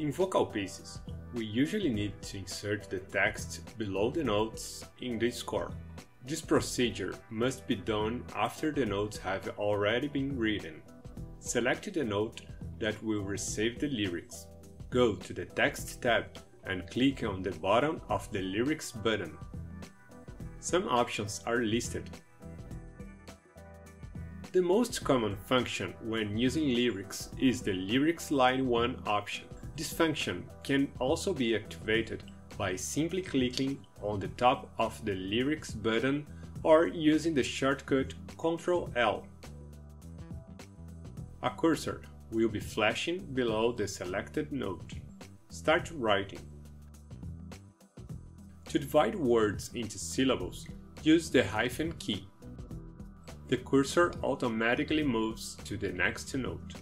In vocal pieces, we usually need to insert the text below the notes in the score. This procedure must be done after the notes have already been written. Select the note that will receive the lyrics. Go to the Text tab and click on the bottom of the Lyrics button. Some options are listed. The most common function when using lyrics is the Lyrics Line 1 option. This function can also be activated by simply clicking on the top of the Lyrics button or using the shortcut Ctrl L. A cursor will be flashing below the selected note. Start writing. To divide words into syllables, use the hyphen key. The cursor automatically moves to the next note.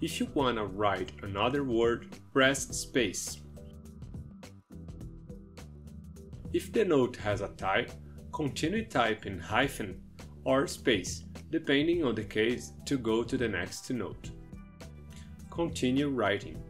If you wanna write another word, press space. If the note has a type, continue typing hyphen or space, depending on the case, to go to the next note. Continue writing.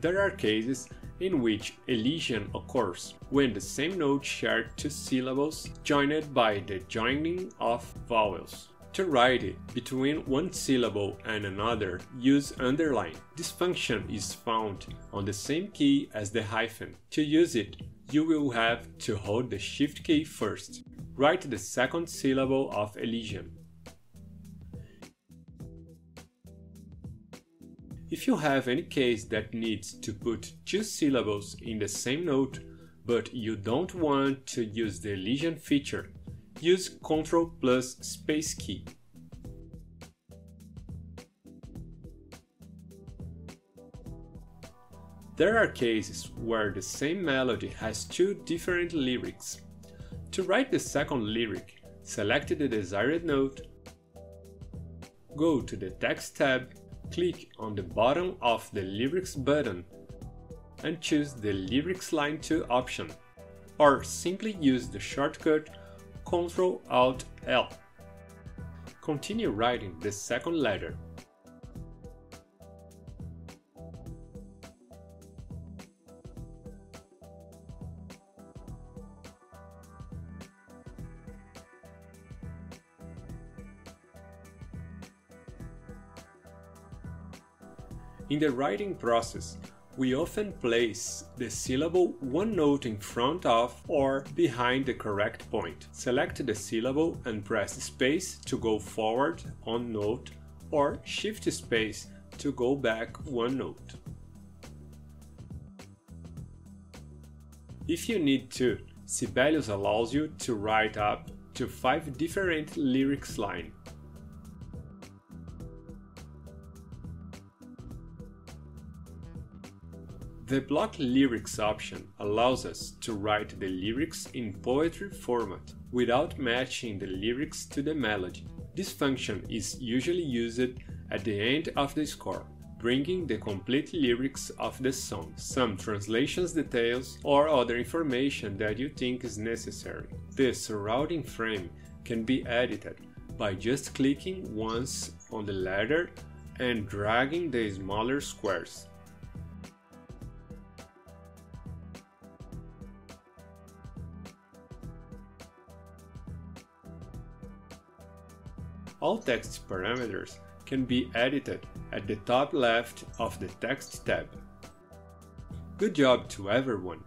There are cases in which elision occurs when the same note shares two syllables joined by the joining of vowels. To write it between one syllable and another, use underline. This function is found on the same key as the hyphen. To use it, you will have to hold the shift key first. Write the second syllable of elision. If you have any case that needs to put two syllables in the same note, but you don't want to use the elision feature, use Ctrl plus space key. There are cases where the same melody has two different lyrics. To write the second lyric, select the desired note, go to the Text tab click on the bottom of the Lyrics button and choose the Lyrics Line 2 option, or simply use the shortcut Ctrl Alt L. Continue writing the second letter. In the writing process, we often place the syllable one note in front of or behind the correct point. Select the syllable and press space to go forward on note or shift space to go back one note. If you need to, Sibelius allows you to write up to 5 different lyrics lines. The block lyrics option allows us to write the lyrics in poetry format without matching the lyrics to the melody. This function is usually used at the end of the score, bringing the complete lyrics of the song, some translations details or other information that you think is necessary. The surrounding frame can be edited by just clicking once on the letter and dragging the smaller squares. All text parameters can be edited at the top left of the Text tab. Good job to everyone!